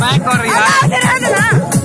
back कर रही है